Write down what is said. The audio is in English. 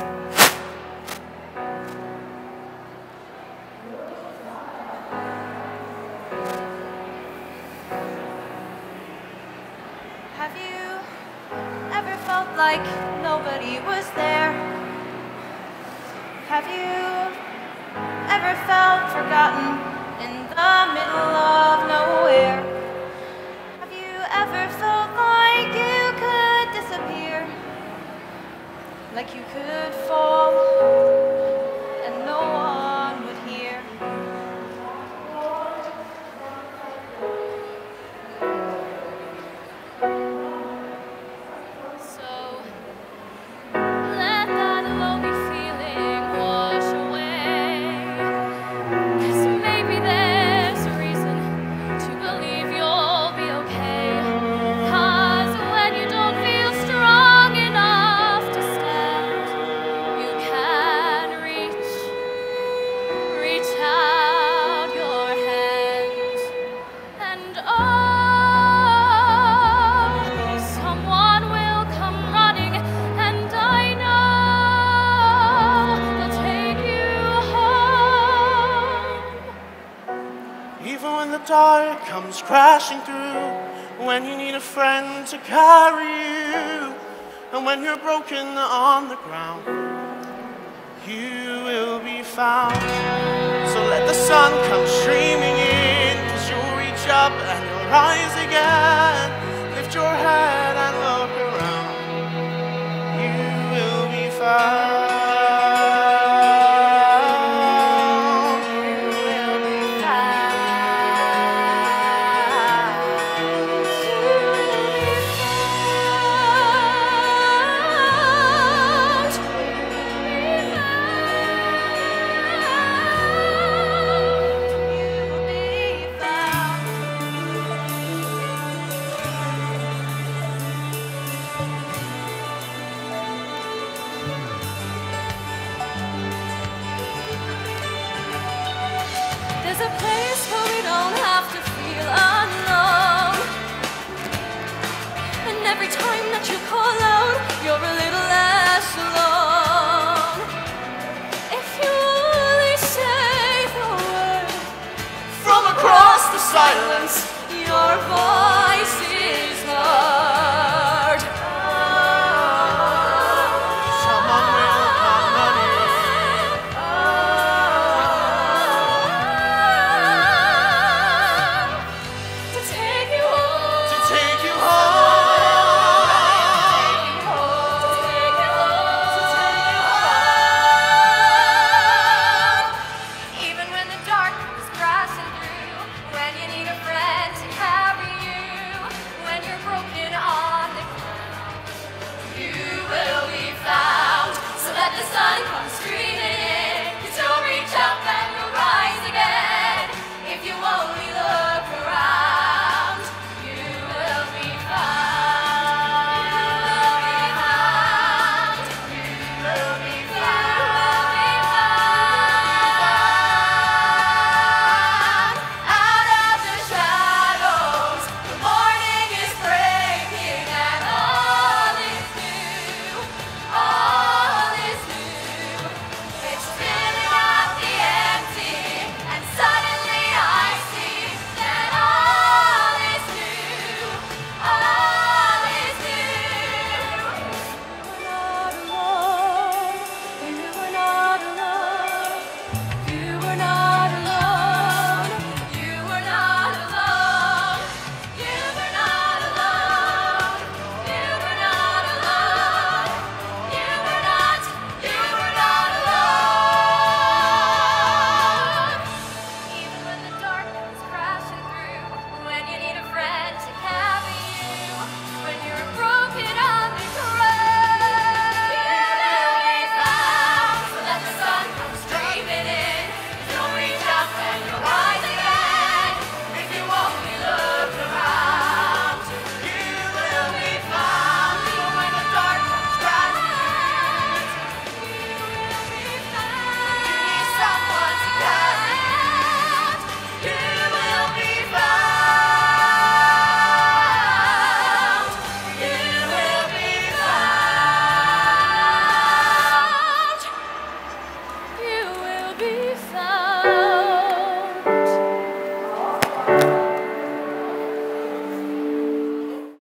Have you ever felt like nobody was there? Have you ever felt forgotten in the middle of nowhere? like you could fall. dark comes crashing through, when you need a friend to carry you, and when you're broken on the ground, you will be found. So let the sun come streaming in, cause you'll reach up and you'll rise again. Lift your head.